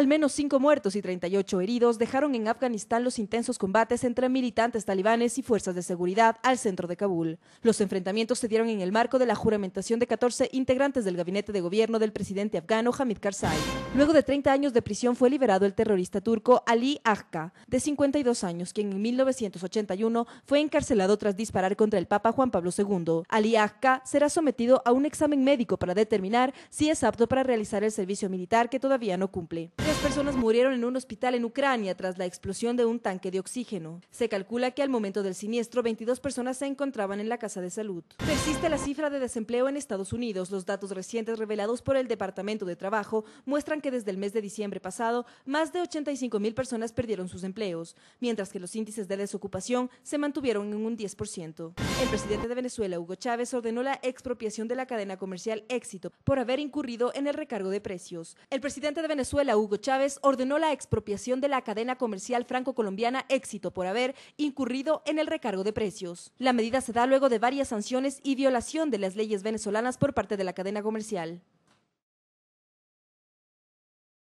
Al menos cinco muertos y 38 heridos dejaron en Afganistán los intensos combates entre militantes talibanes y fuerzas de seguridad al centro de Kabul. Los enfrentamientos se dieron en el marco de la juramentación de 14 integrantes del gabinete de gobierno del presidente afgano Hamid Karzai. Luego de 30 años de prisión fue liberado el terrorista turco Ali Agca, de 52 años, quien en 1981 fue encarcelado tras disparar contra el Papa Juan Pablo II. Ali Agca será sometido a un examen médico para determinar si es apto para realizar el servicio militar que todavía no cumple. Tres personas murieron en un hospital en Ucrania tras la explosión de un tanque de oxígeno. Se calcula que al momento del siniestro 22 personas se encontraban en la casa de salud. Persiste la cifra de desempleo en Estados Unidos. Los datos recientes revelados por el Departamento de Trabajo muestran que desde el mes de diciembre pasado, más de 85 mil personas perdieron sus empleos, mientras que los índices de desocupación se mantuvieron en un 10%. El presidente de Venezuela, Hugo Chávez, ordenó la expropiación de la cadena comercial Éxito por haber incurrido en el recargo de precios. El presidente de Venezuela, Hugo Chávez, ordenó la expropiación de la cadena comercial franco-colombiana Éxito por haber incurrido en el recargo de precios. La medida se da luego de varias sanciones y violación de las leyes venezolanas por parte de la cadena comercial.